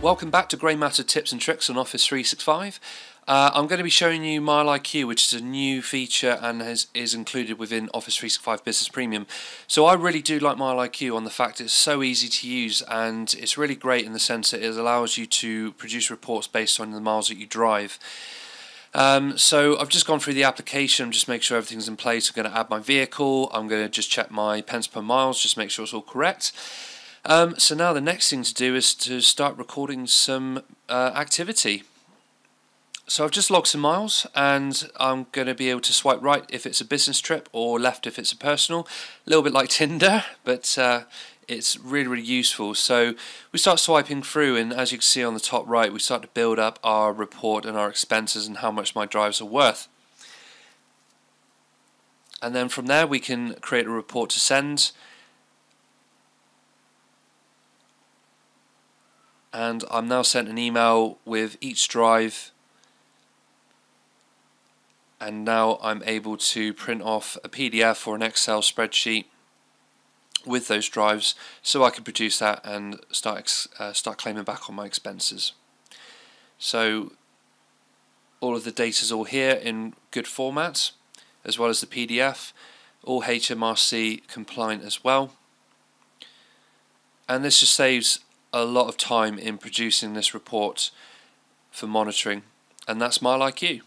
Welcome back to Grey Matter Tips and Tricks on Office 365. Uh, I'm going to be showing you MileIQ, which is a new feature and has, is included within Office 365 Business Premium. So I really do like MileIQ on the fact it's so easy to use and it's really great in the sense that it allows you to produce reports based on the miles that you drive. Um, so I've just gone through the application, just make sure everything's in place. I'm going to add my vehicle. I'm going to just check my pence per miles, just make sure it's all correct. Um, so now the next thing to do is to start recording some uh, activity. So I've just logged some miles and I'm going to be able to swipe right if it's a business trip or left if it's a personal. A little bit like Tinder, but uh, it's really, really useful. So we start swiping through and as you can see on the top right, we start to build up our report and our expenses and how much my drives are worth. And then from there we can create a report to send and I'm now sent an email with each drive and now I'm able to print off a PDF or an Excel spreadsheet with those drives so I can produce that and start uh, start claiming back on my expenses. So all of the data is all here in good format as well as the PDF all HMRC compliant as well and this just saves a lot of time in producing this report for monitoring, and that's MileIQ.